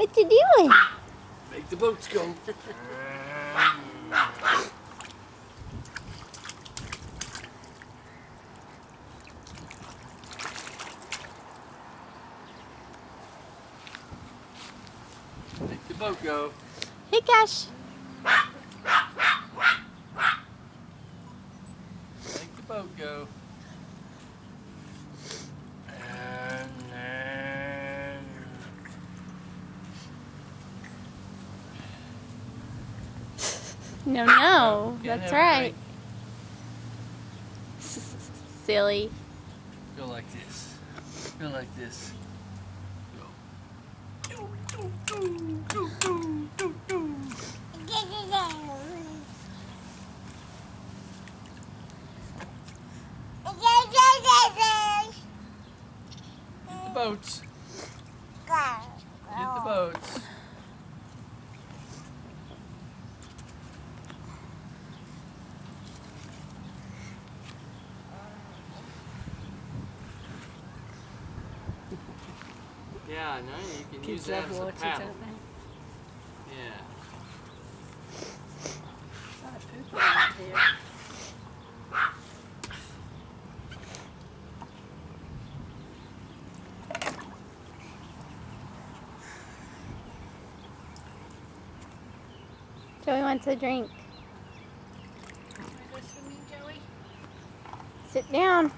What you doing? Make the boats go. Make the boat go. Hey, Kash. Make the boat go. No, no. That's right. Silly. Go like this. Go like this. Go. Hit the boats. Hit the boats. Yeah, no, you can use that love as a paddle. don't? Yeah. A lot of poop around here. Joey wants a drink. Wanna go swimming, Joey? Sit down.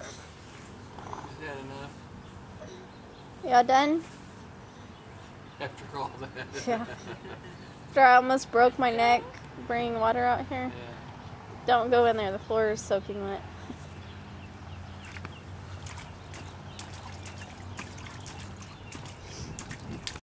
Is that enough? Y'all done? After all that. Yeah. After I almost broke my neck bringing water out here. yeah. Don't go in there. The floor is soaking wet.